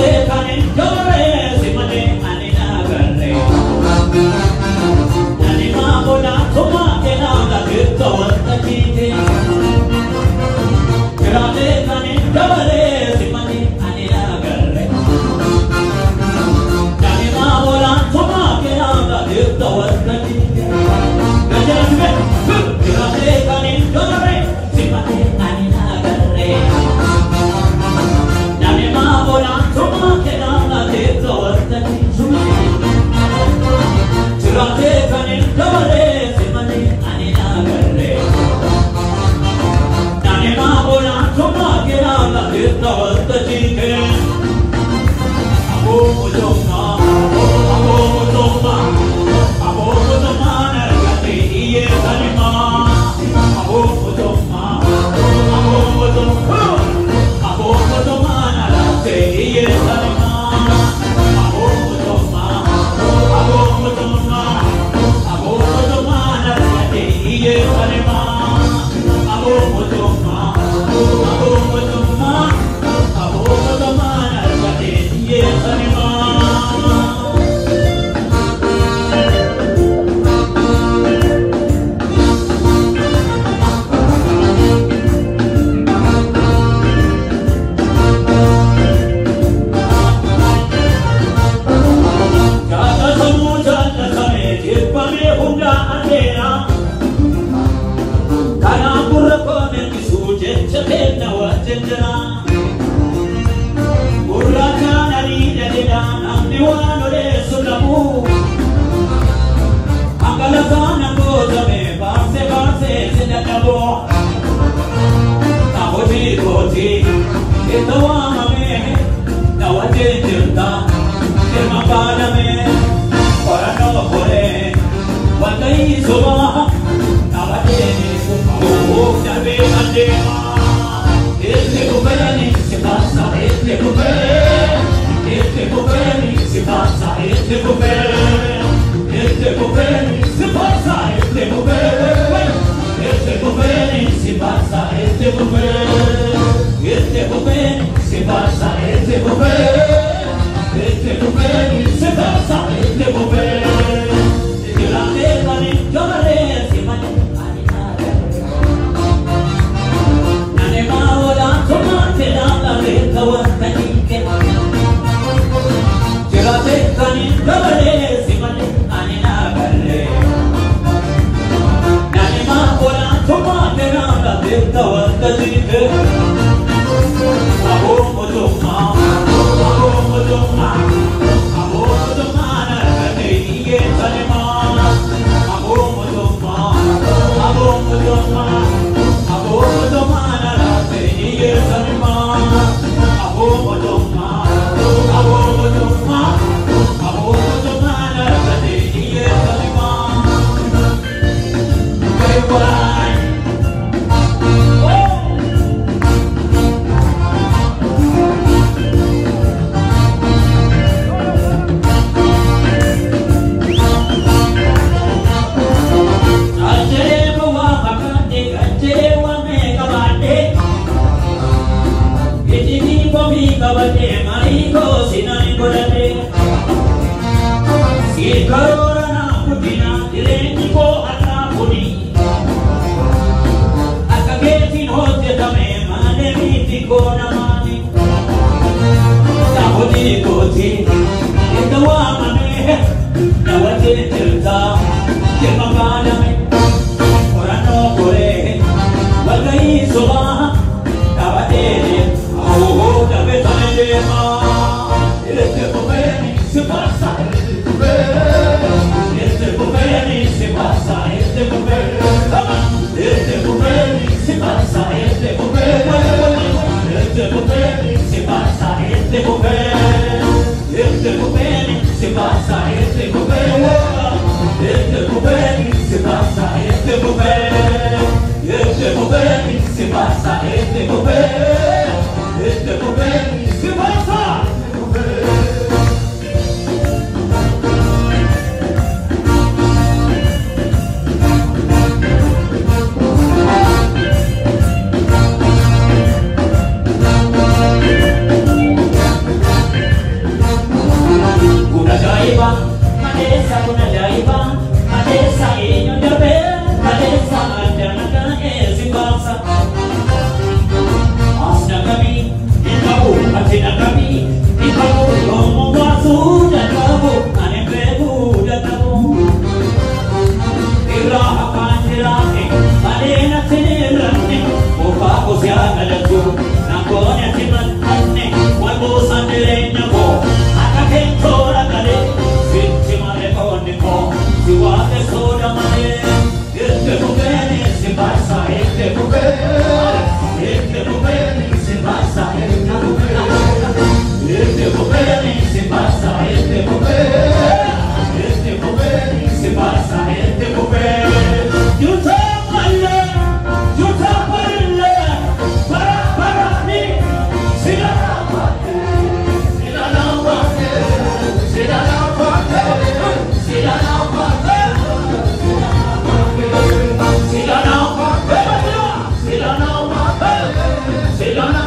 Dore, Yes, I'm Oh. baby. A won't go to A I won't go. open. Si lo